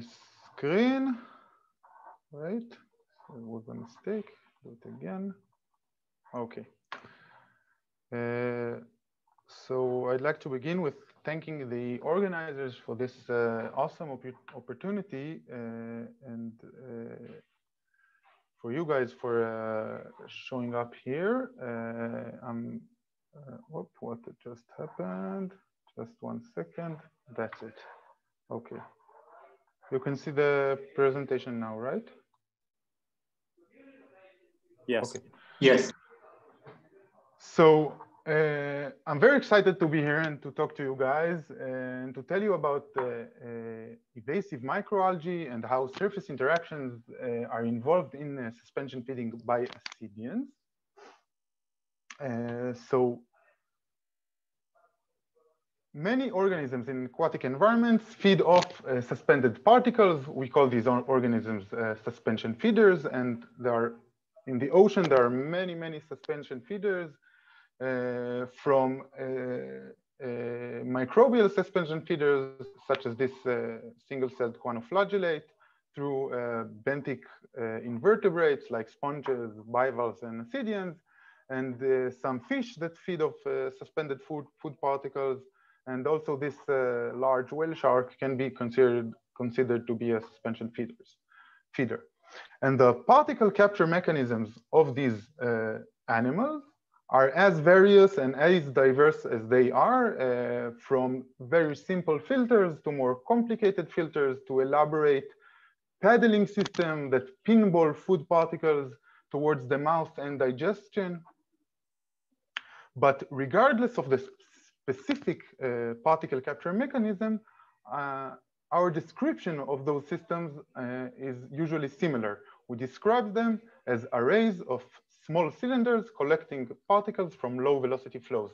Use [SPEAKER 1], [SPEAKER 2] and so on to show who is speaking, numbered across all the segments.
[SPEAKER 1] screen. Right, there was a mistake. Do it again. Okay. Uh, so I'd like to begin with thanking the organizers for this uh, awesome op opportunity uh, and uh, for you guys for uh, showing up here. Uh, I'm, whoop, what just happened? Just one second. That's it. Okay. You can see the presentation now, right?
[SPEAKER 2] Yes.
[SPEAKER 1] Okay.
[SPEAKER 2] Yes.
[SPEAKER 1] So uh, I'm very excited to be here and to talk to you guys and to tell you about uh, uh, evasive microalgae and how surface interactions uh, are involved in uh, suspension feeding by ascidians. Uh, so many organisms in aquatic environments feed off suspended particles. We call these organisms suspension feeders and there are in the ocean, there are many, many suspension feeders uh, from uh, uh, microbial suspension feeders, such as this single-celled choanoflagellate, through benthic invertebrates like sponges, bivalves, and ascidians, and uh, some fish that feed off uh, suspended food, food particles. And also this uh, large whale shark can be considered, considered to be a suspension feeders, feeder. And the particle capture mechanisms of these animals are as various and as diverse as they are, uh, from very simple filters to more complicated filters to elaborate paddling system that pinball food particles towards the mouth and digestion. But regardless of the specific uh, particle capture mechanism, uh, our description of those systems uh, is usually similar. We describe them as arrays of small cylinders collecting particles from low velocity flows.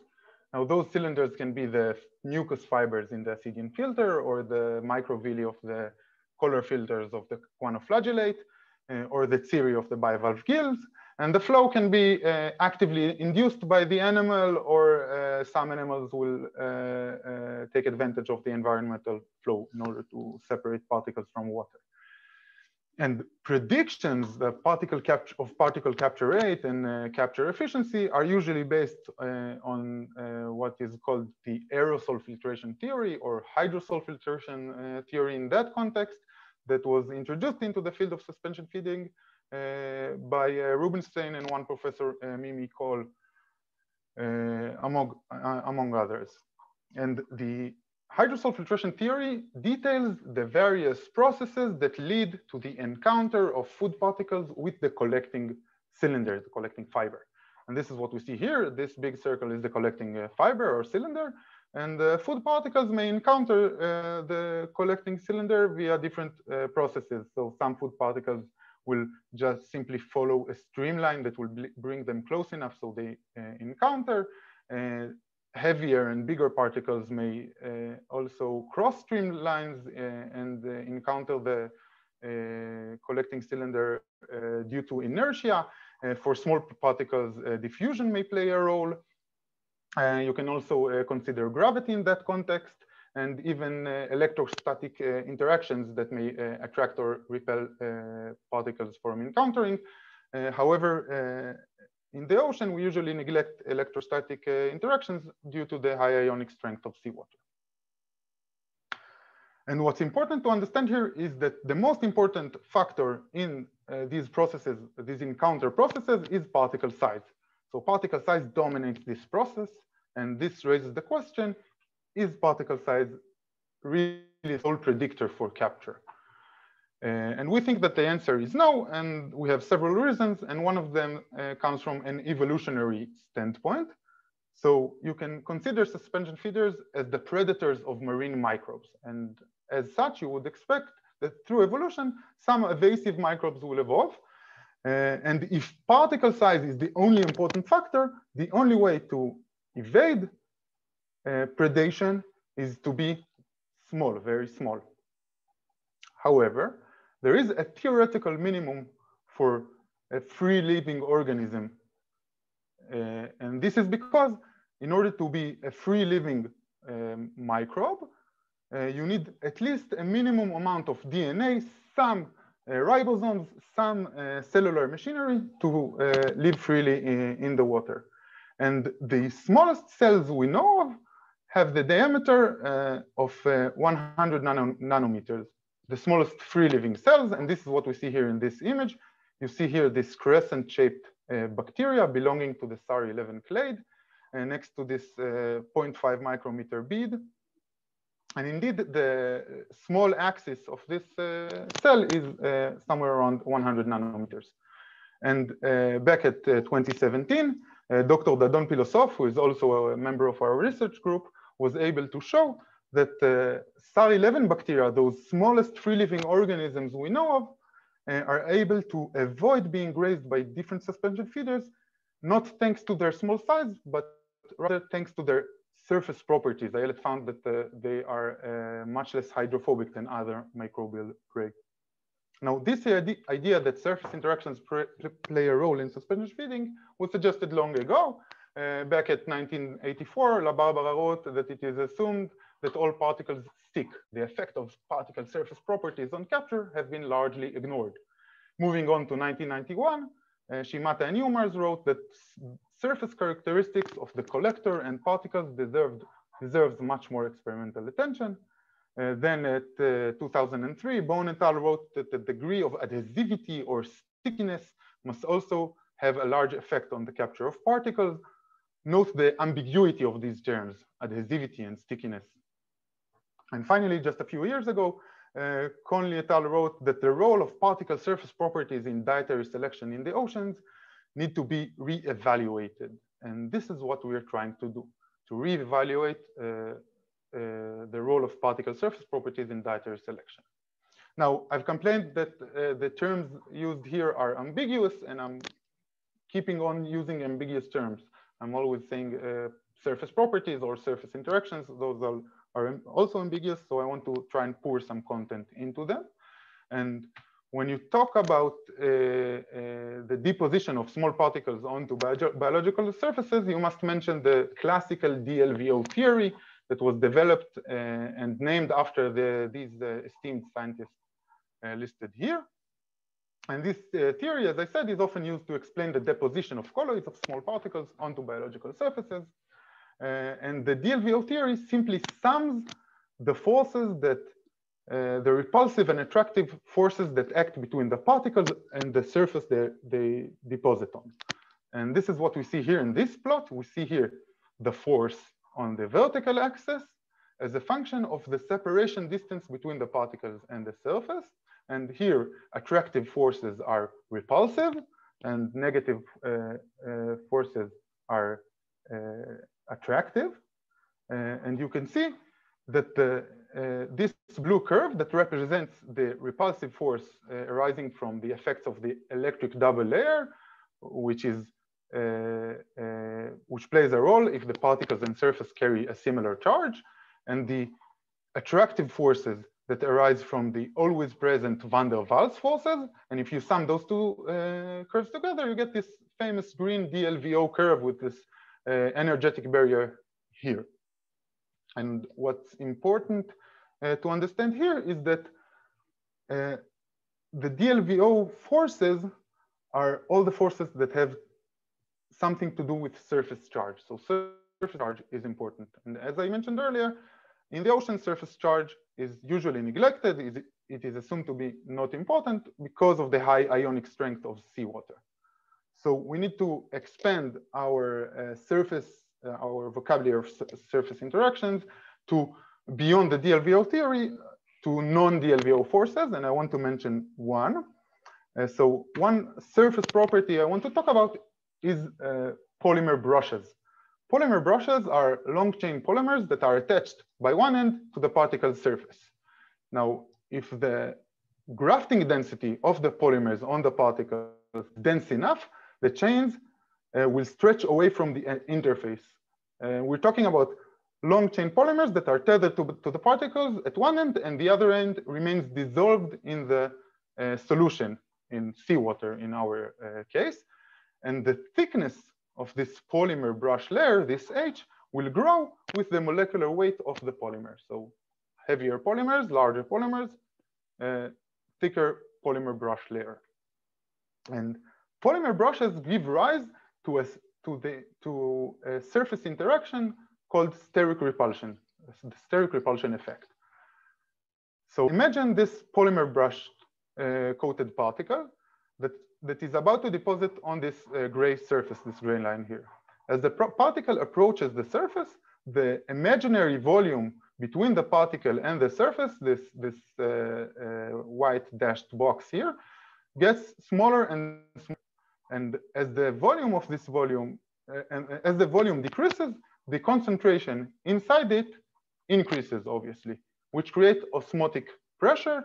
[SPEAKER 1] Now those cylinders can be the mucus fibers in the ascidian filter or the microvilli of the collar filters of the choanoflagellate uh, or the cirri of the bivalve gills. And the flow can be uh, actively induced by the animal or uh, some animals will uh, uh, take advantage of the environmental flow in order to separate particles from water. And predictions the particle capture of particle capture rate and uh, capture efficiency are usually based uh, on what is called the aerosol filtration theory or hydrosol filtration theory in that context that was introduced into the field of suspension feeding by uh, Rubenstein and one professor Mimi Koehl among among others and the Hydrosol filtration theory details the various processes that lead to the encounter of food particles with the collecting cylinder, the collecting fiber. And this is what we see here. This big circle is the collecting uh, fiber or cylinder. And the food particles may encounter uh, the collecting cylinder via different uh, processes. So some food particles will just simply follow a streamline that will bring them close enough so they uh, encounter. Uh, heavier and bigger particles may uh, also cross streamlines uh, and uh, encounter the collecting cylinder due to inertia. for small particles, diffusion may play a role. you can also consider gravity in that context and even uh, electrostatic uh, interactions that may uh, attract or repel particles from encountering. however, in the ocean, we usually neglect electrostatic interactions due to the high ionic strength of seawater. And what's important to understand here is that the most important factor in uh, these processes, these encounter processes, is particle size. So particle size dominates this process, and this raises the question, is particle size really a sole predictor for capture? Uh, and we think that the answer is no, and we have several reasons, and one of them uh, comes from an evolutionary standpoint. So you can consider suspension feeders as the predators of marine microbes. And as such, you would expect that through evolution, some evasive microbes will evolve. Uh, and if particle size is the only important factor, the only way to evade predation is to be small, very small. However, there is a theoretical minimum for a free living organism. Uh, and this is because in order to be a free living um, microbe, uh, you need at least a minimum amount of DNA, some uh, ribosomes, some uh, cellular machinery to uh, live freely in, in, the water. And the smallest cells we know of have the diameter uh, of uh, 100 nano nanometers, the smallest free living cells. And this is what we see here in this image. You see here this crescent shaped uh, bacteria belonging to the SAR11 clade next to this 0.5 micrometer bead. And indeed, the small axis of this uh, cell is uh, somewhere around 100 nanometers. And uh, back at 2017, Dr. Dadon Pilosof, who is also a member of our research group, was able to show that uh, SAR11 bacteria, those smallest free-living organisms we know of, uh, are able to avoid being grazed by different suspension feeders, not thanks to their small size, but rather thanks to their surface properties, Ayelet found that uh, they are uh, much less hydrophobic than other microbial prey. Now, this idea that surface interactions play a role in suspension feeding was suggested long ago. Uh, back at 1984, LaBarbera wrote that it is assumed that all particles stick. The effect of particle surface properties on capture have been largely ignored. Moving on to 1991, uh, Shimeta and Jumars wrote that surface characteristics of the collector and particles deserved, deserves much more experimental attention. Uh, then at uh, 2003, Bone et al. wrote that the degree of adhesivity or stickiness must also have a large effect on the capture of particles. Note the ambiguity of these terms, adhesivity and stickiness. And finally, just a few years ago, uh, Conley et al. wrote that the role of particle surface properties in dietary selection in the oceans need to be re-evaluated. And this is what we're trying to do, to re-evaluate uh, uh, the role of particle surface properties in dietary selection. Now, I've complained that uh, the terms used here are ambiguous, and I'm keeping on using ambiguous terms. I'm always saying uh, surface properties or surface interactions. Those are, are also ambiguous, so I want to try and pour some content into them. And when you talk about uh, uh, the deposition of small particles onto bio biological surfaces, you must mention the classical DLVO theory that was developed uh, and named after the, these uh, esteemed scientists uh, listed here. And this uh, theory, as I said, is often used to explain the deposition of colloids of small particles onto biological surfaces. and the DLVO theory simply sums the forces that uh, the repulsive and attractive forces that act between the particles and the surface they deposit on. And this is what we see here in this plot. We see here the force on the vertical axis as a function of the separation distance between the particles and the surface. And here, attractive forces are repulsive and negative uh, uh, forces are uh, attractive. Uh, and you can see that the uh, this blue curve that represents the repulsive force uh, arising from the effects of the electric double layer, which is which plays a role if the particles and surface carry a similar charge, and the attractive forces that arise from the always present van der Waals forces. And if you sum those two uh, curves together, you get this famous green DLVO curve with this uh, energetic barrier here. And what's important uh, to understand here is that uh, the DLVO forces are all the forces that have something to do with surface charge. So surface charge is important. And as I mentioned earlier, in the ocean, surface charge is usually neglected. It is assumed to be not important because of the high ionic strength of seawater. So we need to expand our uh, surface, uh, our vocabulary of surface interactions to beyond the DLVO theory to non-DLVO forces, and I want to mention one. Uh, so one surface property I want to talk about is uh, polymer brushes. Polymer brushes are long chain polymers that are attached by one end to the particle surface. Now, if the grafting density of the polymers on the particle is dense enough, the chains uh, will stretch away from the uh, interface. Uh, we're talking about long chain polymers that are tethered to, to the particles at one end and the other end remains dissolved in the uh, solution in seawater in our uh, case. And the thickness of this polymer brush layer, this H, will grow with the molecular weight of the polymer. So heavier polymers, larger polymers, uh, thicker polymer brush layer. And polymer brushes give rise to a, to the, to a surface interaction called steric repulsion, the steric repulsion effect. So imagine this polymer brush uh, coated particle that, that is about to deposit on this uh, gray surface, this gray line here. As the particle approaches the surface, the imaginary volume between the particle and the surface, this, this uh, uh, white dashed box here, gets smaller and smaller. And as the volume of this volume, uh, and as the volume decreases, the concentration inside it increases, obviously, which creates osmotic pressure,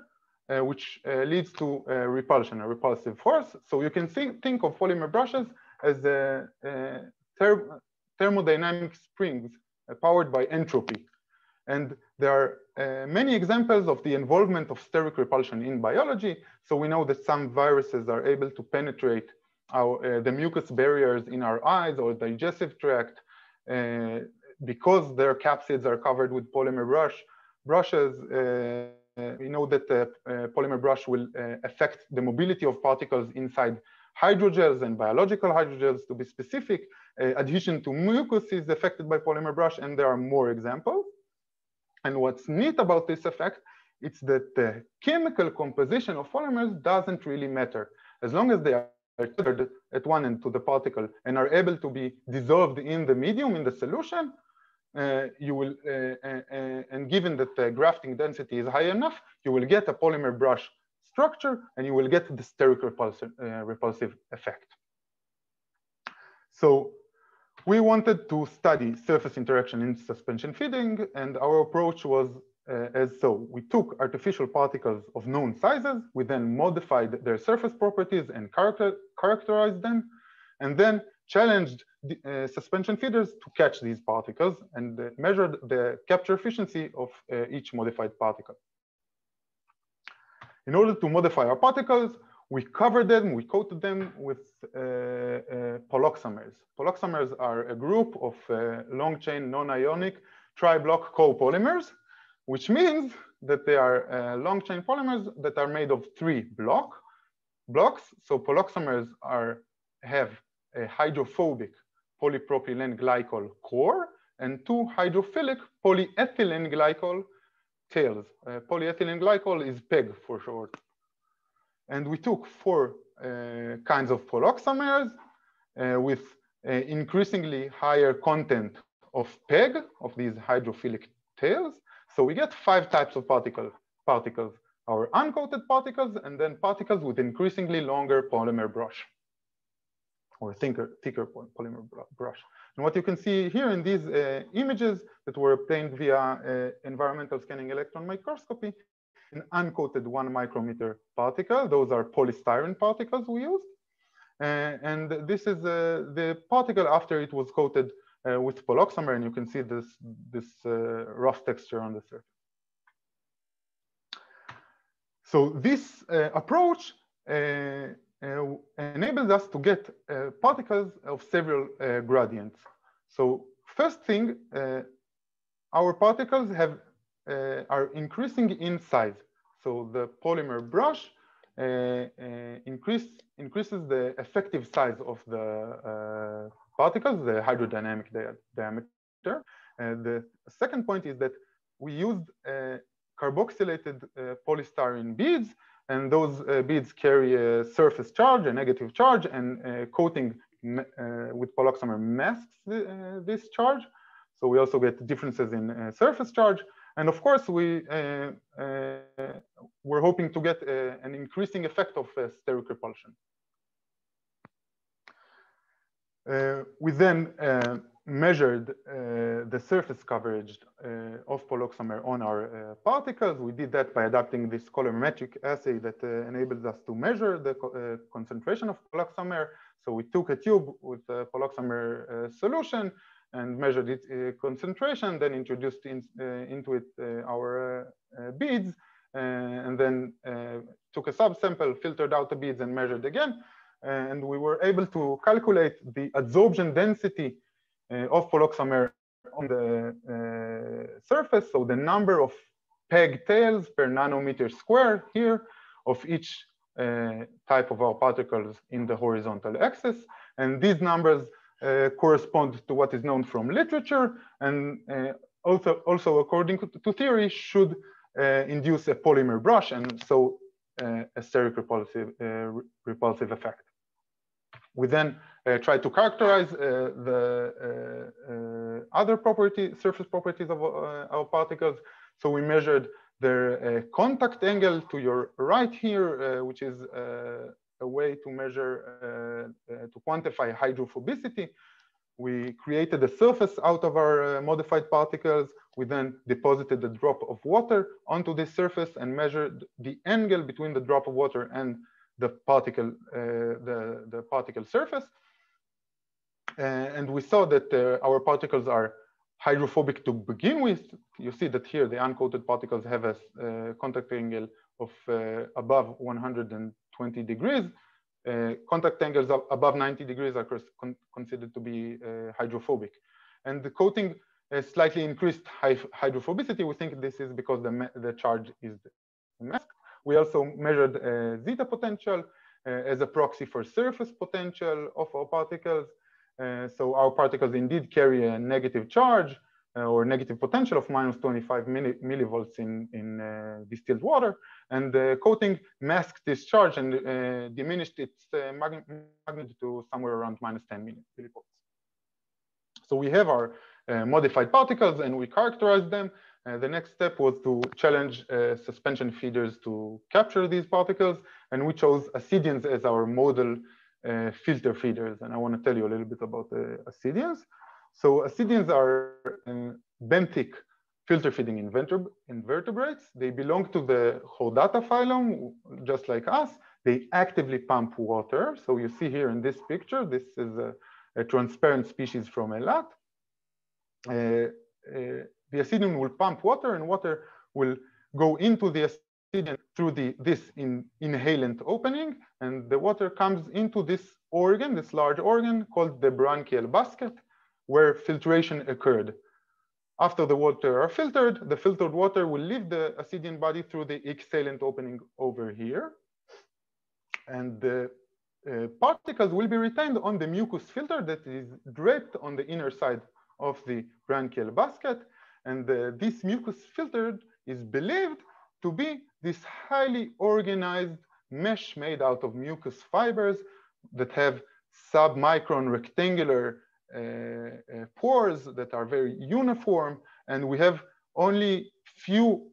[SPEAKER 1] uh, which uh, leads to uh, repulsion, a repulsive force. So you can think, think of polymer brushes as a, ther thermodynamic springs powered by entropy. And there are uh, many examples of the involvement of steric repulsion in biology. So we know that some viruses are able to penetrate our, uh, the mucous barriers in our eyes or digestive tract uh, because their capsids are covered with polymer brush brushes. We know that the polymer brush will affect the mobility of particles inside hydrogels and biological hydrogels to be specific. Uh, adhesion to mucus is affected by polymer brush, and there are more examples. And what's neat about this effect, it's that the chemical composition of polymers doesn't really matter. As long as they are tethered at one end to the particle and are able to be dissolved in the medium, in the solution, uh, you will, uh, uh, uh and given that the grafting density is high enough, you will get a polymer brush structure and you will get the steric repulsive, uh, repulsive effect. So we wanted to study surface interaction in suspension feeding, and our approach was uh, as so. We took artificial particles of known sizes, we then modified their surface properties and character characterized them, and then challenged uh, suspension feeders to catch these particles and uh, measured the capture efficiency of uh, each modified particle. In order to modify our particles, we covered them, we coated them with uh, uh, poloxamers. Poloxamers are a group of uh, long chain non-ionic tri-block copolymers, which means that they are uh, long chain polymers that are made of three block blocks. So poloxamers are have a hydrophobic polypropylene glycol core and two hydrophilic polyethylene glycol tails. Uh, polyethylene glycol is PEG for short. And we took four uh, kinds of poloxamers uh, with uh, increasingly higher content of PEG, of these hydrophilic tails. So we get five types of particle, particles, our uncoated particles, and then particles with increasingly longer polymer brush or thicker, thicker polymer brush. And what you can see here in these uh, images that were obtained via uh, environmental scanning electron microscopy an uncoated one micrometer particle. Those are polystyrene particles we used. Uh, and this is uh, the particle after it was coated uh, with poloxamer, and you can see this, this uh, rough texture on the surface. So this approach Uh, enables us to get uh, particles of several uh, gradients. So first thing, our particles have uh, are increasing in size. So the polymer brush uh, uh, increase, increases the effective size of the particles, the hydrodynamic di diameter. the second point is that we used carboxylated polystyrene beads and those uh, beads carry a surface charge, a negative charge, and uh, coating uh, with poloxamer masks this charge. So we also get differences in surface charge. And of course, we uh, uh, we're hoping to get uh, an increasing effect of steric repulsion. we then measured uh, the surface coverage uh, of poloxamer on our uh, particles. We did that by adapting this colorimetric assay that enables us to measure the co concentration of poloxamer. So we took a tube with a poloxamer solution and measured its uh, concentration, then introduced in, uh, into it uh, our beads, and then took a subsample, filtered out the beads and measured again. and we were able to calculate the adsorption density of poloxamer on the surface, so the number of peg tails per nanometer square here of each uh, type of our particles in the horizontal axis. And these numbers uh, correspond to what is known from literature and uh, also, also according to theory should uh, induce a polymer brush and so uh, a steric repulsive, uh, repulsive effect. We then uh, try to characterize uh, the uh, other property, surface properties of our particles. So we measured their contact angle to your right here, which is a way to measure, to quantify hydrophobicity. We created a surface out of our modified particles. We then deposited a drop of water onto this surface and measured the angle between the drop of water and the particle, uh, the, the particle surface. Uh, and we saw that uh, our particles are hydrophobic to begin with. You see that here the uncoated particles have a uh, contact angle of above 120 degrees. Contact angles above 90 degrees are con considered to be hydrophobic. And the coating slightly increased hydrophobicity. We think this is because the, the charge is masked. We also measured uh, zeta potential uh, as a proxy for surface potential of our particles. Uh, so our particles indeed carry a negative charge or negative potential of minus 25 milli millivolts in, in uh, distilled water. And the coating masked this charge and uh, diminished its uh, magnitude to somewhere around minus 10 millivolts. So we have our modified particles and we characterize them. Uh, the next step was to challenge uh, suspension feeders to capture these particles, and we chose ascidians as our model uh, filter feeders. And I want to tell you a little bit about the ascidians. So ascidians are uh, benthic filter feeding invertebrates. They belong to the Chordata phylum, just like us. They actively pump water. So you see here in this picture, this is a, a transparent species from Eilat. Uh, uh, the ascidian will pump water and water will go into the through the, this in, inhalant opening. And the water comes into this organ, this large organ called the branchial basket, where filtration occurred. After the water are filtered, the filtered water will leave the ascidian body through the exhalant opening over here. And the uh, particles will be retained on the mucus filter that is draped on the inner side of the branchial basket. And uh, this mucus filter is believed to be this highly organized mesh made out of mucus fibers that have submicron rectangular uh, uh, pores that are very uniform. And we have only few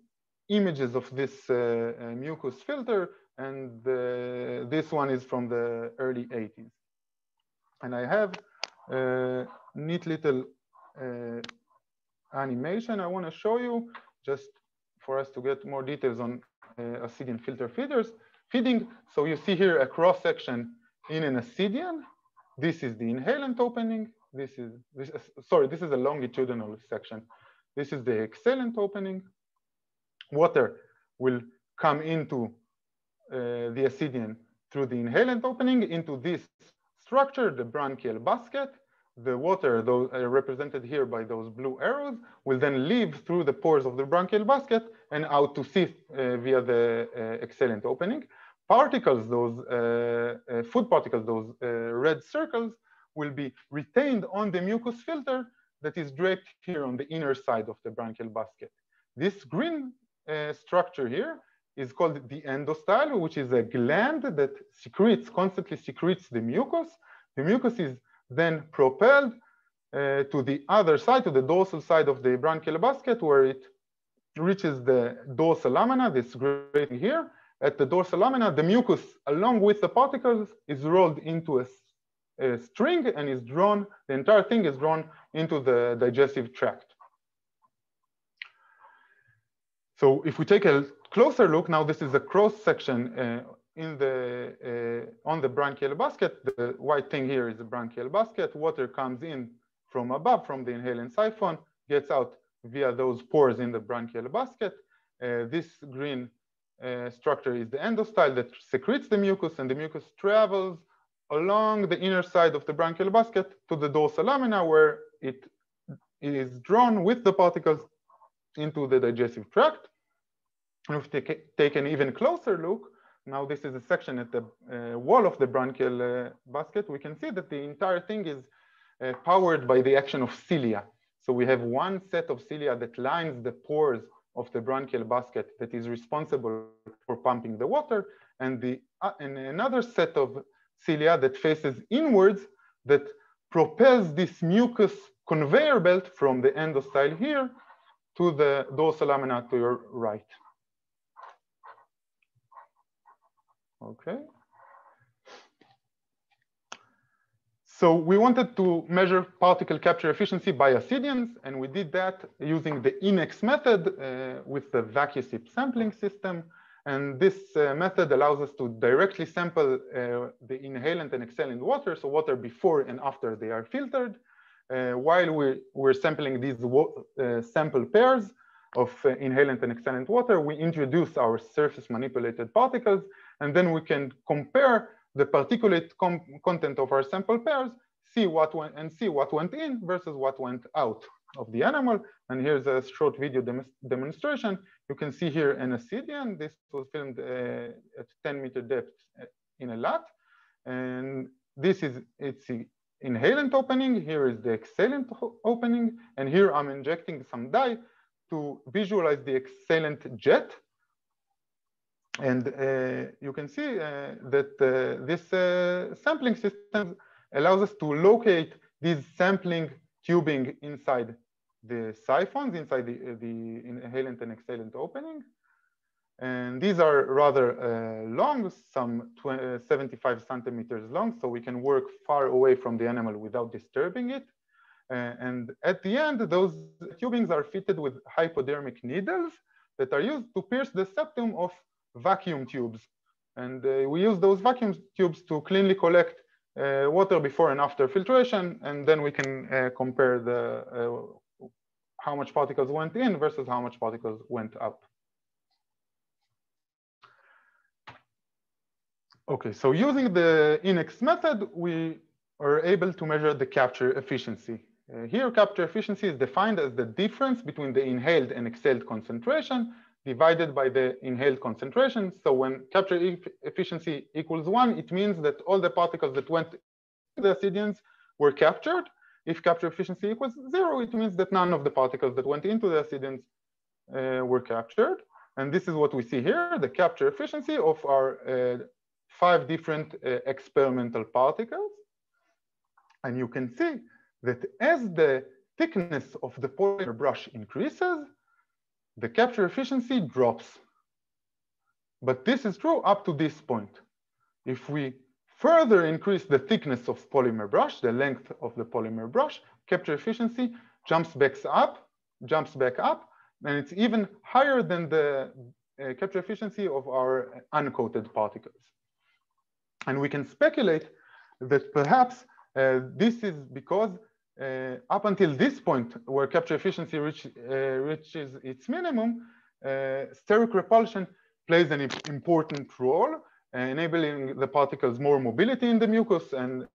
[SPEAKER 1] images of this uh, uh, mucus filter. And uh, this one is from the early 80s. And I have a neat little animation I want to show you just for us to get more details on uh, ascidian filter feeders feeding. So you see here a cross section in an ascidian. This is the inhalant opening. This is, this is sorry, this is a longitudinal section. This is the exhalant opening. Water will come into uh, the ascidian through the inhalant opening into this structure, the branchial basket the water, those uh, represented here by those blue arrows, will then leave through the pores of the branchial basket and out to sea uh, via the uh, exhalant opening. Particles, those uh, uh, food particles, those red circles, will be retained on the mucus filter that is draped here on the inner side of the branchial basket. This green structure here is called the endostyle, which is a gland that secretes, constantly secretes the mucus. The mucus is then propelled uh, to the other side, to the dorsal side of the branchial basket, where it reaches the dorsal lamina, this great here. At the dorsal lamina, the mucus, along with the particles, is rolled into a, a string and is drawn, the entire thing is drawn into the digestive tract. So if we take a closer look, now this is a cross section uh, in the uh, on the branchial basket, the white thing here is the branchial basket. Water comes in from above, from the inhalant siphon, gets out via those pores in the branchial basket. Uh, this green uh, structure is the endostyle that secretes the mucus, and the mucus travels along the inner side of the branchial basket to the dorsal lamina, where it is drawn with the particles into the digestive tract. If we take, take an even closer look, now this is a section at the uh, wall of the branchial uh, basket, we can see that the entire thing is uh, powered by the action of cilia. So we have one set of cilia that lines the pores of the branchial basket that is responsible for pumping the water, and, the, uh, and another set of cilia that faces inwards that propels this mucus conveyor belt from the endostyle here to the dorsal lamina to your right. Okay. So we wanted to measure particle capture efficiency by ascidians, and we did that using the INEX method uh, with the VacuSIP sampling system. And this uh, method allows us to directly sample uh, the inhalant and exhalant water, so water before and after they are filtered, uh, while we're, we're sampling these uh, sample pairs of uh, inhalant and exhalant water, we introduce our surface manipulated particles, and then we can compare the particulate content of our sample pairs, see what went and see what went in versus what went out of the animal. And here's a short video dem demonstration. You can see here an ascidian. This was filmed uh, at 10 meter depth uh, in Eilat. And this is its inhalant opening. Here is the exhalant opening. And here I'm injecting some dye to visualize the exhalant jet and uh, you can see uh, that uh, this uh, sampling system allows us to locate these sampling tubing inside the siphons, inside the, uh, the inhalant and exhalant opening. And these are rather uh, long, some 20, 75 centimeters long, so we can work far away from the animal without disturbing it. and at the end, those tubings are fitted with hypodermic needles that are used to pierce the septum of vacuum tubes. And uh, we use those vacuum tubes to cleanly collect uh, water before and after filtration, and then we can uh, compare the uh, how much particles went in versus how much particles went up. Okay, so using the INEX method, we are able to measure the capture efficiency. Uh, here, capture efficiency is defined as the difference between the inhaled and exhaled concentration divided by the inhaled concentration. So when capture e efficiency equals one, it means that all the particles that went to the ascidians were captured. If capture efficiency equals zero, it means that none of the particles that went into the ascidians uh, were captured. And this is what we see here, the capture efficiency of our uh, five different uh, experimental particles. And you can see that as the thickness of the polymer brush increases, the capture efficiency drops. But this is true up to this point. If we further increase the thickness of polymer brush, the length of the polymer brush, capture efficiency jumps back up, jumps back up, and it's even higher than the uh, capture efficiency of our uncoated particles. And we can speculate that perhaps uh, this is because up until this point, where capture efficiency reach, uh, reaches its minimum, uh, steric repulsion plays an important role, enabling the particles more mobility in the mucus and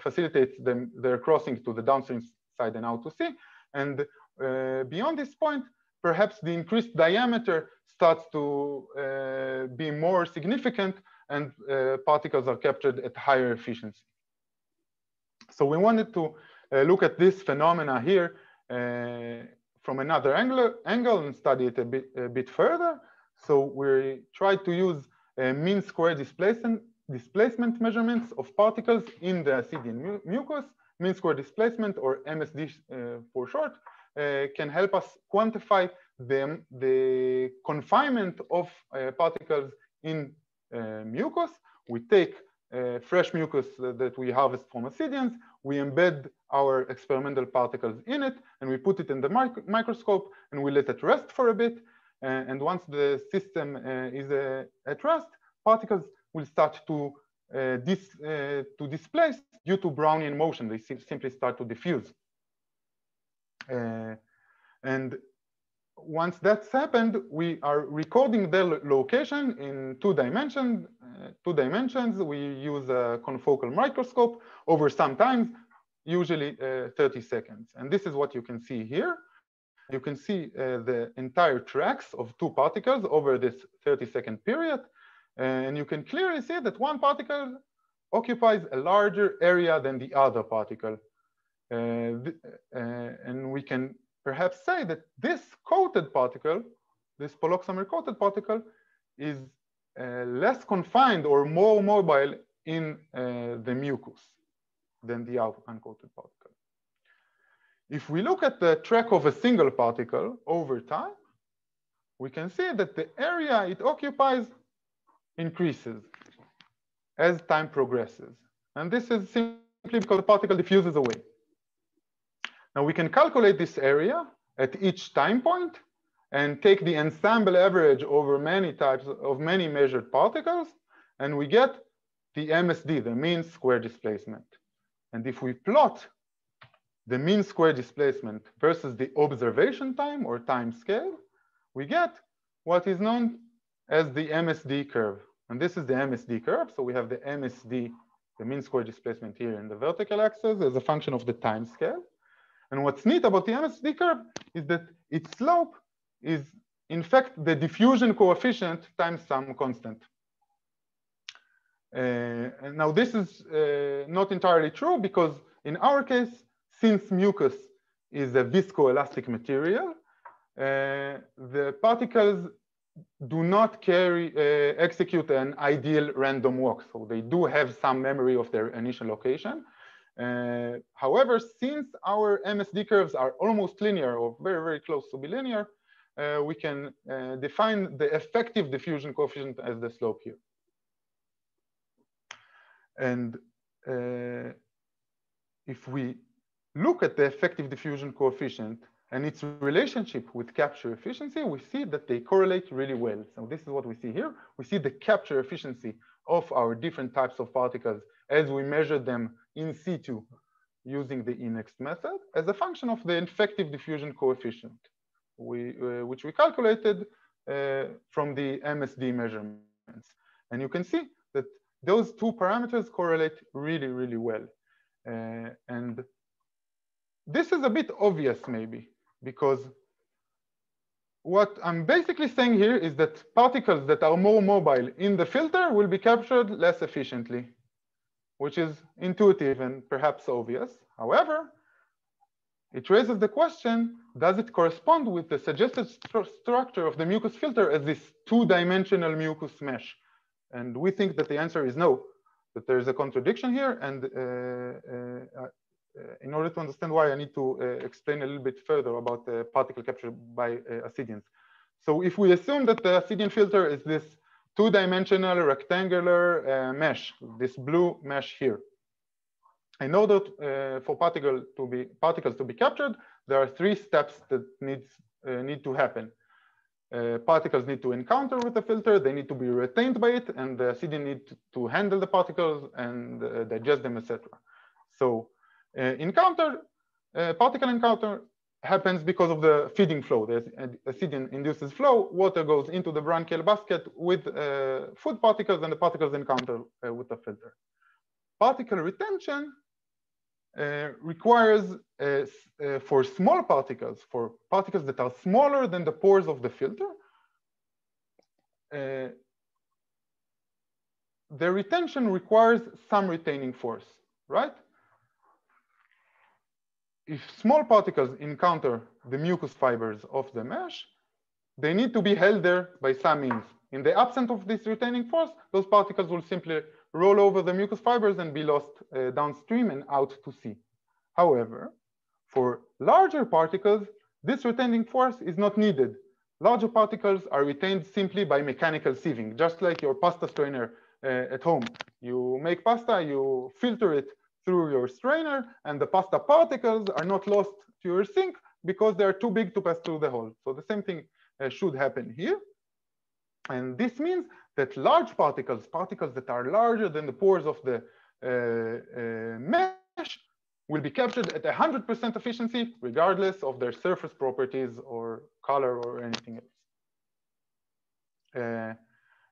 [SPEAKER 1] facilitates them their crossing to the downstream side and out to sea. And beyond this point, perhaps the increased diameter starts to uh, be more significant and uh, particles are captured at higher efficiency. So we wanted to uh, look at this phenomena here uh, from another angle, angle and study it a bit, a bit further. So we try to use uh, mean square displacement, displacement measurements of particles in the ascidian mu mucus. Mean square displacement, or MSD uh, for short, uh, can help us quantify the, the confinement of uh, particles in mucus. We take fresh mucus that we harvest from ascidians, we embed our experimental particles in it, and we put it in the mic microscope, and we let it rest for a bit. Uh, and once the system uh, is uh, at rest, particles will start to uh, dis to displace due to Brownian motion. They simply start to diffuse. And once that's happened, we are recording their location in two dimensions. Uh, two dimensions. We use a confocal microscope over some time, usually uh, 30 seconds. And this is what you can see here. you can see uh, the entire tracks of two particles over this 30 second period. And you can clearly see that one particle occupies a larger area than the other particle. Uh, uh, and we can perhaps say that this coated particle, this poloxamer coated particle, is uh, less confined or more mobile in uh, the mucus than the uncoated particle. If we look at the track of a single particle over time, we can see that the area it occupies increases as time progresses. And this is simply because the particle diffuses away. Now we can calculate this area at each time point and take the ensemble average over many types of many measured particles, and we get the MSD, the mean square displacement. And if we plot the mean square displacement versus the observation time or time scale, we get what is known as the MSD curve. And this is the MSD curve. So we have the MSD, the mean square displacement here in the vertical axis as a function of the time scale. And what's neat about the MSD curve is that its slope is in fact the diffusion coefficient times some constant. Uh, now this is uh, not entirely true because in our case, since mucus is a viscoelastic material, uh, the particles do not carry, uh, execute an ideal random walk. So they do have some memory of their initial location. Uh, however, since our MSD curves are almost linear or very, very close to be linear, uh, we can define the effective diffusion coefficient as the slope here. And uh, if we look at the effective diffusion coefficient and its relationship with capture efficiency, we see that they correlate really well. So this is what we see here. We see the capture efficiency of our different types of particles as we measure them in situ using the INEX method as a function of the effective diffusion coefficient we, uh, which we calculated uh, from the MSD measurements. And you can see that those two parameters correlate really, really well. Uh, and this is a bit obvious maybe, because what I'm basically saying here is that particles that are more mobile in the filter will be captured less efficiently, which is intuitive and perhaps obvious. However, it raises the question, does it correspond with the suggested st structure of the mucus filter as this two-dimensional mucus mesh? And we think that the answer is no, that there is a contradiction here. And uh, uh, uh in order to understand why, I need to uh, explain a little bit further about particle capture by uh, ascidians. So if we assume that the ascidian filter is this two-dimensional rectangular mesh, this blue mesh here, in order uh, for particle to be, particles to be captured, there are three steps that needs, need to happen. Uh, particles need to encounter with the filter, they need to be retained by it, and the ascidian need to, handle the particles and uh, digest them, etc. So uh, encounter, uh, particle encounter happens because of the feeding flow. The ascidian induces flow, water goes into the branchial basket with food particles and the particles encounter with the filter. Particle retention uh, requires uh, uh, for small particles, for particles that are smaller than the pores of the filter, uh, the retention requires some retaining force, right? If small particles encounter the mucus fibers of the mesh, they need to be held there by some means. In the absence of this retaining force, those particles will simply roll over the mucous fibers and be lost uh, downstream and out to sea. However, for larger particles, this retaining force is not needed. Larger particles are retained simply by mechanical sieving, just like your pasta strainer uh, at home. You make pasta, you filter it through your strainer, and the pasta particles are not lost to your sink because they're too big to pass through the hole. So the same thing uh, should happen here. And this means that large particles, particles that are larger than the pores of the uh, uh mesh, will be captured at 100% efficiency, regardless of their surface properties or color or anything else. Uh,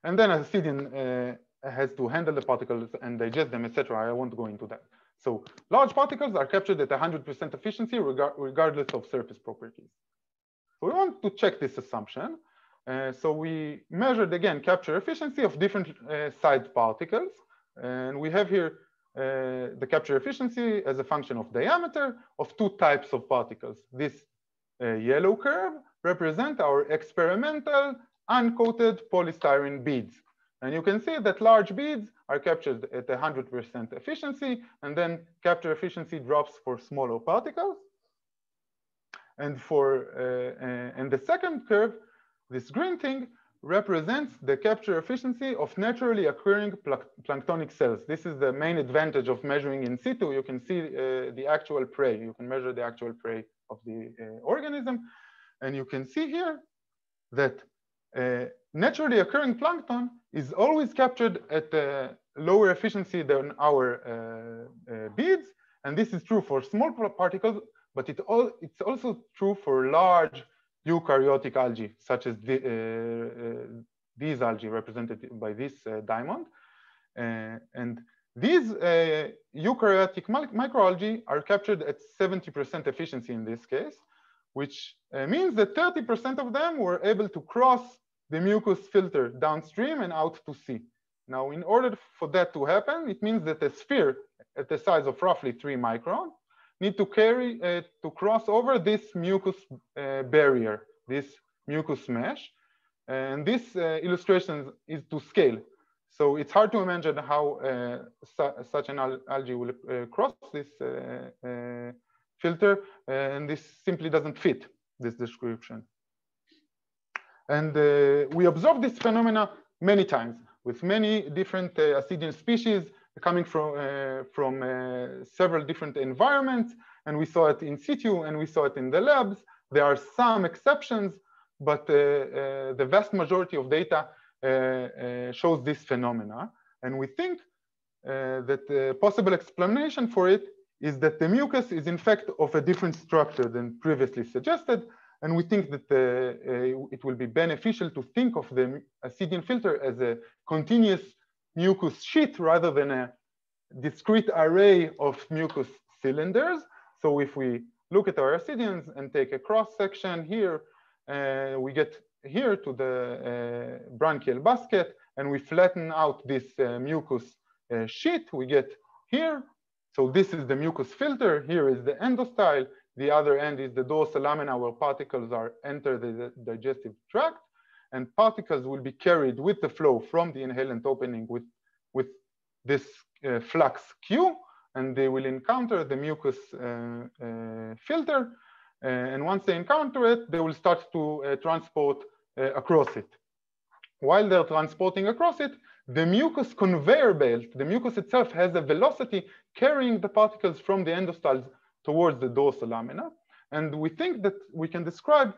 [SPEAKER 1] and then ascidian uh, has to handle the particles and digest them, etc. I won't go into that. So large particles are captured at 100% efficiency regardless of surface properties. So we want to check this assumption. Uh, so we measured again capture efficiency of different uh, side particles. And we have here uh, the capture efficiency as a function of diameter of two types of particles. This uh, yellow curve represent our experimental uncoated polystyrene beads. And you can see that large beads are captured at 100% efficiency, and then capture efficiency drops for smaller particles. And for uh, uh, and the second curve, this green thing represents the capture efficiency of naturally occurring planktonic cells. This is the main advantage of measuring in situ. You can see uh, the actual prey. You can measure the actual prey of the uh, organism. And you can see here that uh, naturally occurring plankton is always captured at a lower efficiency than our uh, uh, beads. And this is true for small particles, but it all, it's also true for large eukaryotic algae, such as the, uh, uh these algae represented by this uh, diamond. Uh, and these eukaryotic microalgae are captured at 70% efficiency in this case, which means that 30% of them were able to cross the mucus filter downstream and out to sea. Now, in order for that to happen, it means that a sphere at the size of roughly three micron need to carry, uh, to cross over this mucus uh, barrier, this mucus mesh. And this uh, illustration is to scale. So it's hard to imagine how uh, su such an al algae will uh, cross this filter, and this simply doesn't fit this description. And we observe this phenomena many times with many different uh, Ascidian species coming from, uh, from uh, several different environments. And we saw it in situ and we saw it in the labs. There are some exceptions, but uh, uh, the vast majority of data shows this phenomena. And we think that the possible explanation for it is that the mucus is in fact of a different structure than previously suggested, and we think that uh, it will be beneficial to think of the Ascidian filter as a continuous mucus sheet rather than a discrete array of mucus cylinders. So if we look at our Ascidians and take a cross section here, uh, we get here to the uh, branchial basket and we flatten out this uh, mucus uh, sheet. We get here. So this is the mucus filter. Here is the endostyle. The other end is the dorsal lamina where particles are enter the digestive tract and particles will be carried with the flow from the inhalant opening with, with this uh, flux Q and they will encounter the mucus uh, uh, filter. Uh, and once they encounter it, they will start to uh, transport across it. While they're transporting across it, the mucus conveyor belt, the mucus itself has a velocity carrying the particles from the endostyles towards the dorsal lamina. And we think that we can describe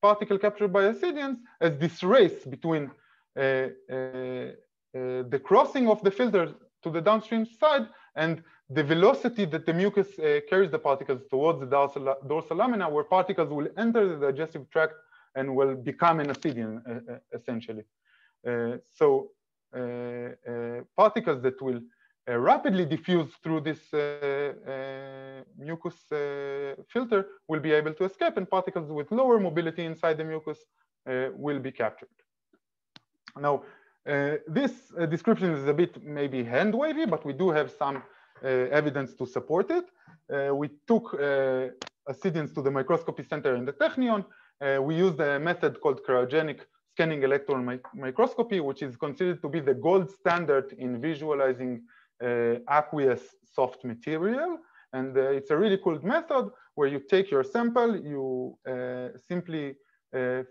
[SPEAKER 1] particle captured by Ascidians as this race between uh, uh, uh, the crossing of the filter to the downstream side and the velocity that the mucus uh, carries the particles towards the dorsal, dorsal lamina, where particles will enter the digestive tract and will become an Ascidian, uh, essentially. so particles that will uh, rapidly diffuse through this uh, uh, mucus filter will be able to escape and particles with lower mobility inside the mucus will be captured. Now, this description is a bit maybe hand wavy, but we do have some evidence to support it. we took Ascidians to the microscopy center in the Technion. we used a method called cryogenic scanning electron microscopy, which is considered to be the gold standard in visualizing uh, aqueous soft material. And uh, it's a really cool method where you take your sample, you uh, simply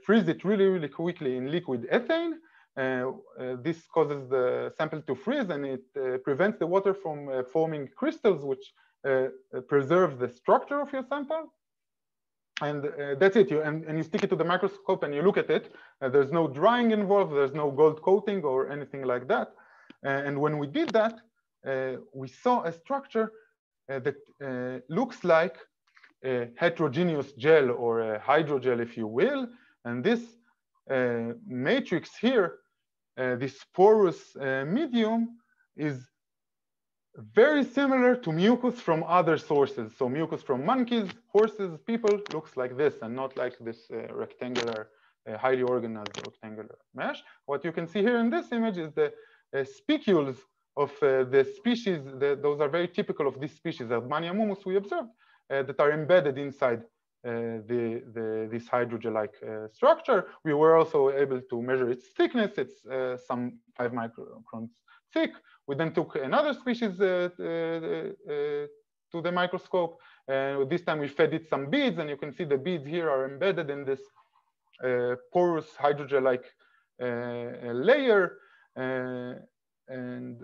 [SPEAKER 1] freeze it really, really quickly in liquid ethane. this causes the sample to freeze and it prevents the water from forming crystals, which preserve the structure of your sample and uh, that's it. You and, and you stick it to the microscope and you look at it. Uh, there's no drying involved. There's no gold coating or anything like that. Uh, and when we did that, uh, we saw a structure uh, that uh, looks like a heterogeneous gel or a hydrogel, if you will. And this matrix here, this porous medium, is very similar to mucus from other sources. So mucus from monkeys, horses, people looks like this and not like this uh, rectangular, uh, highly organized rectangular mesh. What you can see here in this image is the uh, spicules of uh, the species, the, those are very typical of this species, Herdmania momus we observed, uh, that are embedded inside uh, the, the, this hydrogel-like structure. We were also able to measure its thickness. It's some five microns thick. We then took another species uh, uh, uh, to the microscope. And this time we fed it some beads, and you can see the beads here are embedded in this porous hydrogel-like layer. and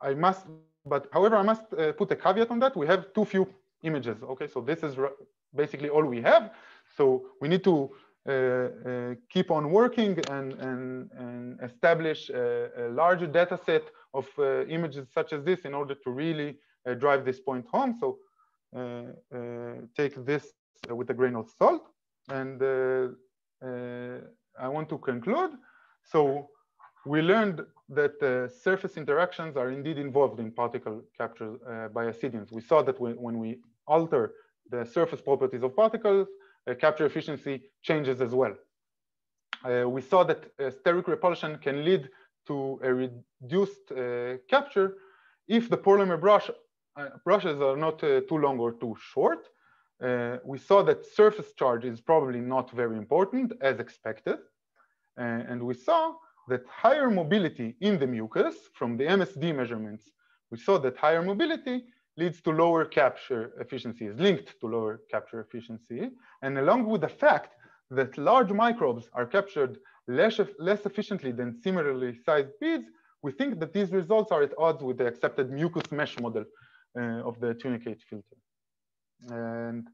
[SPEAKER 1] I must, but however, I must uh, put a caveat on that. We have too few images. Okay, so this is basically all we have. So we need to uh, uh, keep on working and, and, and establish a, a, larger data set of uh, images such as this in order to really drive this point home. So take this with a grain of salt. And I want to conclude. So we learned that uh, surface interactions are indeed involved in particle capture uh, by ascidians. We saw that when, when we alter the surface properties of particles, uh, capture efficiency changes as well. Uh, we saw that uh, steric repulsion can lead to a reduced capture if the polymer brush, brushes are not too long or too short. Uh, we saw that surface charge is probably not very important as expected. Uh, and we saw that higher mobility in the mucus from the MSD measurements, we saw that higher mobility leads to lower capture efficiency, is linked to lower capture efficiency. And along with the fact that large microbes are captured less, less efficiently than similarly sized beads, we think that these results are at odds with the accepted mucus mesh model uh, of the tunicate filter. And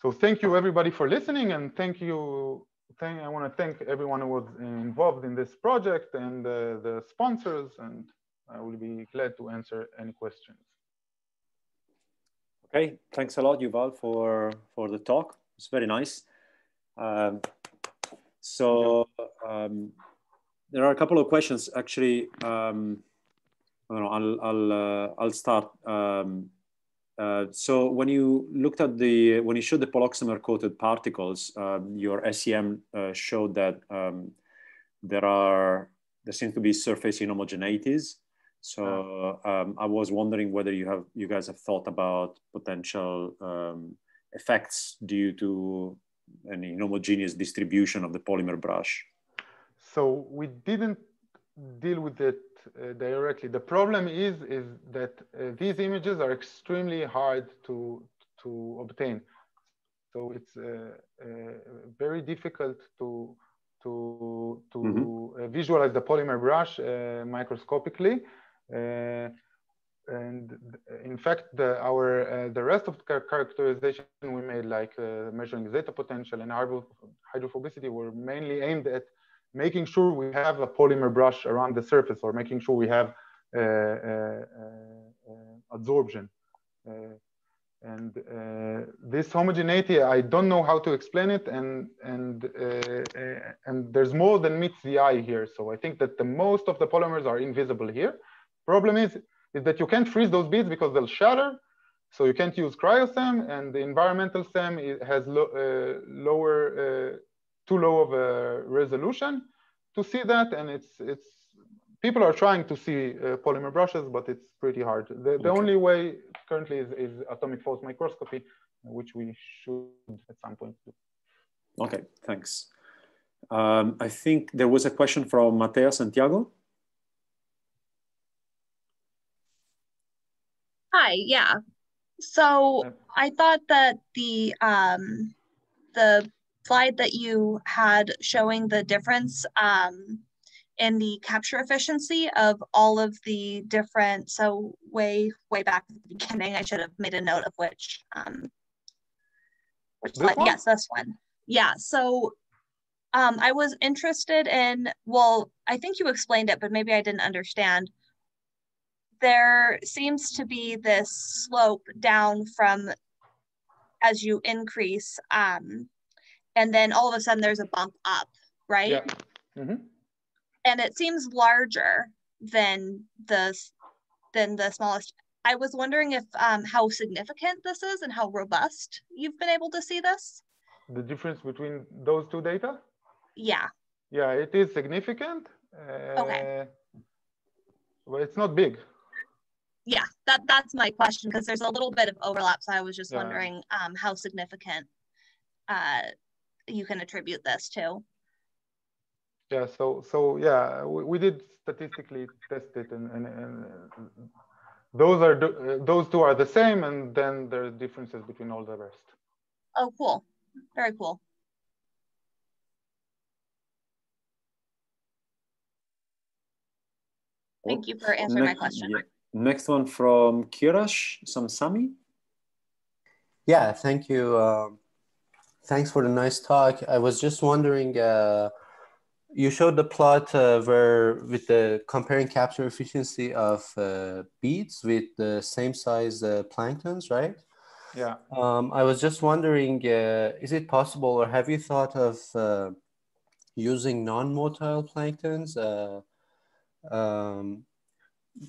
[SPEAKER 1] so thank you everybody for listening and thank you. Thank, I want to thank everyone who was involved in this project and uh, the sponsors and I will be glad to answer any questions.
[SPEAKER 2] Okay, thanks a lot, Yuval, for for the talk. It's very nice. Um, so um, there are a couple of questions. Actually, um, I don't know. I'll I'll uh, I'll start. Um, uh, so when you looked at the when you showed the poloxamer coated particles, um, your SEM uh, showed that um, there are there seems to be surface inhomogeneities. So um, I was wondering whether you have you guys have thought about potential um, effects due to any homogeneous distribution of the polymer brush.
[SPEAKER 1] So we didn't deal with it uh, directly. The problem is is that uh, these images are extremely hard to to obtain. So it's uh, uh very difficult to to to mm -hmm. visualize the polymer brush uh, microscopically. Uh, and in fact, the, our uh, the rest of the characterization we made, like uh, measuring zeta potential and hydrophobicity, were mainly aimed at making sure we have a polymer brush around the surface or making sure we have uh, uh, uh, absorption. and this homogeneity, I don't know how to explain it, and and and there's more than meets the eye here. So I think that the most of the polymers are invisible here. Problem is, is that you can't freeze those beads because they'll shatter. So you can't use cryosem and the environmental SEM has lo uh, lower, too low of a resolution to see that. And it's, it's people are trying to see uh, polymer brushes, but it's pretty hard. The, the okay. only way currently is, is atomic force microscopy, which we should at some point do.
[SPEAKER 2] Okay, thanks. Um, I think there was a question from Matea Santiago.
[SPEAKER 3] Hi, yeah. So I thought that the um, the slide that you had showing the difference um, in the capture efficiency of all of the different, so way, way back at the beginning, I should have made a note of which, um, which slide, one? yes, this one. Yeah, so um, I was interested in, well, I think you explained it, but maybe I didn't understand there seems to be this slope down from as you increase um, and then all of a sudden there's a bump up right
[SPEAKER 1] yeah. Mm-hmm.
[SPEAKER 3] and it seems larger than the than the smallest. I was wondering if um, how significant this is and how robust you've been able to see this.
[SPEAKER 1] The difference between those two data?
[SPEAKER 3] Yeah.
[SPEAKER 1] Yeah, it is significant. Uh,
[SPEAKER 3] okay.
[SPEAKER 1] But it's not big.
[SPEAKER 3] Yeah, that that's my question because there's a little bit of overlap. So I was just yeah. wondering um, how significant uh, you can attribute this to.
[SPEAKER 1] Yeah, so so yeah, we, we did statistically test it, and, and, and those are uh, those two are the same, and then there are differences between all the rest.
[SPEAKER 3] Oh, cool! Very cool. Thank you for answering next, my question. Yeah.
[SPEAKER 2] Next one from Kirash Samsami.
[SPEAKER 4] Yeah, thank you. Uh, thanks for the nice talk. I was just wondering, uh, you showed the plot uh, where with the comparing capture efficiency of uh, beads with the same size uh, planktons, right?
[SPEAKER 1] Yeah.
[SPEAKER 4] Um, I was just wondering, uh, is it possible or have you thought of uh, using non-motile planktons? Uh, um,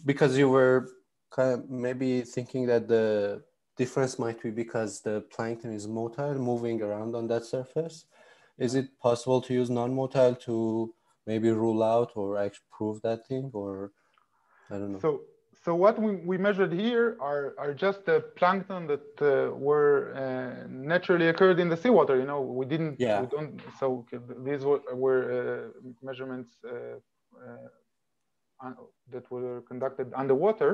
[SPEAKER 4] because you were kind of maybe thinking that the difference might be because the plankton is motile moving around on that surface is it possible to use non-motile to maybe rule out or actually prove that thing or I don't know.
[SPEAKER 1] So so what we, we measured here are, are just the plankton that uh, were uh, naturally occurred in the seawater. You know, we didn't,
[SPEAKER 4] yeah.
[SPEAKER 1] we don't, so these were, were uh, measurements uh, uh, that were conducted underwater.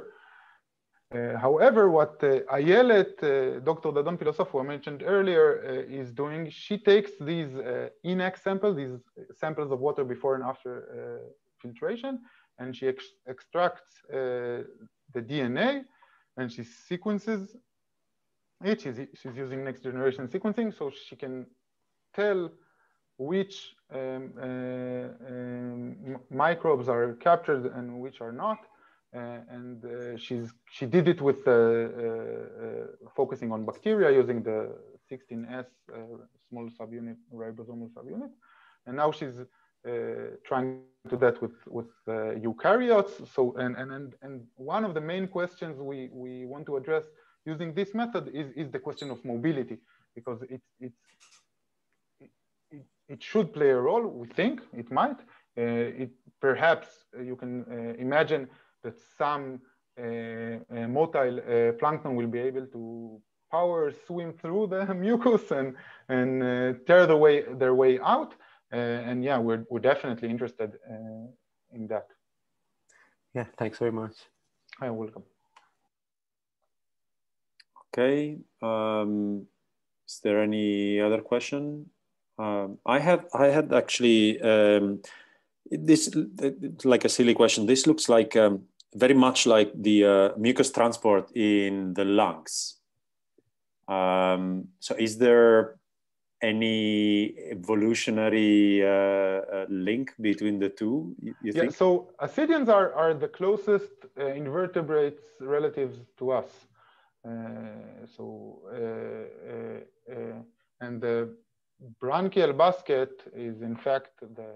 [SPEAKER 1] Uh, however, what uh, Ayelet, uh, Dr. Dadon I mentioned earlier, uh, is doing, she takes these uh, INEX samples, these samples of water before and after filtration, and she ex extracts the DNA and she sequences it. She's, she's using next generation sequencing, so she can tell which um, um, microbes are captured and which are not. Uh, and uh, she's she did it with uh, focusing on bacteria using the 16S small subunit ribosomal subunit, and now she's trying to do that with with eukaryotes. So and and and one of the main questions we we want to address using this method is is the question of mobility because it's it's it, it should play a role. We think it might. Uh, it perhaps you can uh, imagine that some uh, uh, motile uh, plankton will be able to power swim through the mucus and, and tear the way, their way out. and yeah, we're, we're definitely interested in that.
[SPEAKER 4] Yeah, thanks very much.
[SPEAKER 1] You're welcome.
[SPEAKER 2] Okay. Um, is there any other question? Um, I have I had actually um, this like a silly question. This looks like um, very much like the uh, mucus transport in the lungs. Um, so is there any evolutionary uh, uh, link between the two, you, you
[SPEAKER 1] yeah,
[SPEAKER 2] think?
[SPEAKER 1] So ascidians are, are the closest uh, invertebrates relatives to us. Uh, so, uh, and the branchial basket is in fact the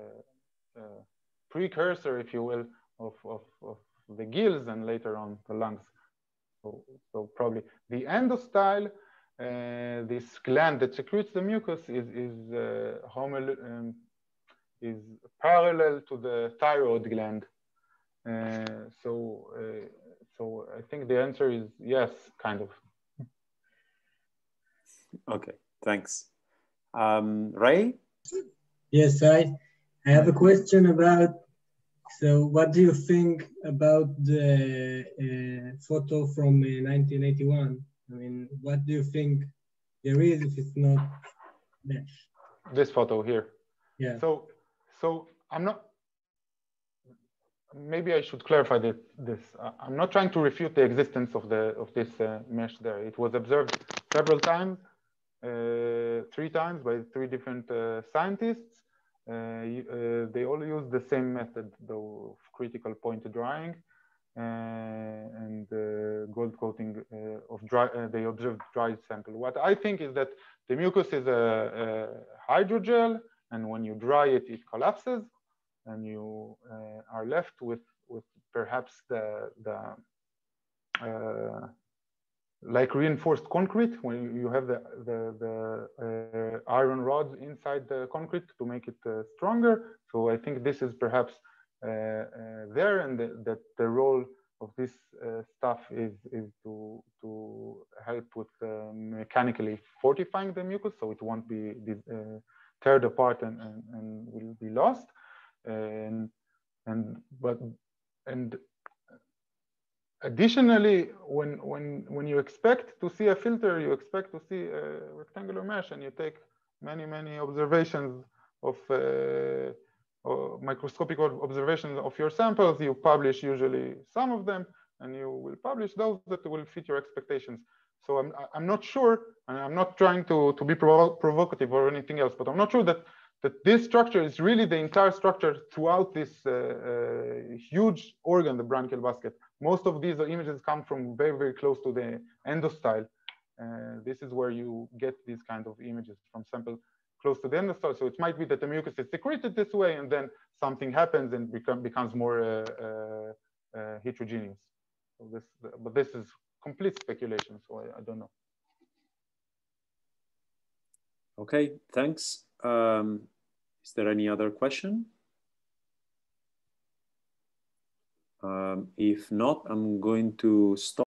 [SPEAKER 1] precursor, if you will, of, of, of the gills and later on the lungs. So, so probably the endostyle, uh, this gland that secretes the mucus is, is, uh, um, is parallel to the thyroid gland. Uh, so, uh, so I think the answer is yes, kind of.
[SPEAKER 2] Okay, thanks. Um, Ray?
[SPEAKER 5] Yes, I, I have a question about so, what do you think about the uh, photo from uh, 1981? I mean, what do you think there is if it's not mesh?
[SPEAKER 1] This photo here.
[SPEAKER 5] Yeah.
[SPEAKER 1] So, so I'm not. Maybe I should clarify this. This I'm not trying to refute the existence of the of this uh, mesh there. It was observed several times, uh, three times by three different uh, scientists uh, uh, Uh, uh, they all use the same method though of critical point drying uh, and uh, gold coating of dry, they observed dried sample. What I think is that the mucus is a, a hydrogel and when you dry it, it collapses and you are left with, with perhaps the, the uh, like reinforced concrete when you have the, the, the uh, iron rods inside the concrete to make it uh, stronger. So I think this is perhaps uh, uh, there and the, that the role of this uh, stuff is, is to, to help with mechanically fortifying the mucus so it won't be teared apart and, and, and will be lost. And, and but and additionally, when, when, when you expect to see a filter, you expect to see a rectangular mesh and you take many, many observations of uh, microscopic observations of your samples. You publish usually some of them and you will publish those that will fit your expectations. So I'm, I'm not sure, and I'm not trying to, to be provo provocative or anything else, but I'm not sure that that this structure is really the entire structure throughout this uh, uh, huge organ, the branchial basket. Most of these images come from very, very close to the endostyle. Uh, this is where you get these kind of images from sample close to the endostyle. So it might be that the mucus is secreted this way and then something happens and become, becomes more uh, uh, uh, heterogeneous. So this, but this is complete speculation, so I, I don't know.
[SPEAKER 2] Okay, thanks. Um, is there any other question? Um, if not, I'm going to stop.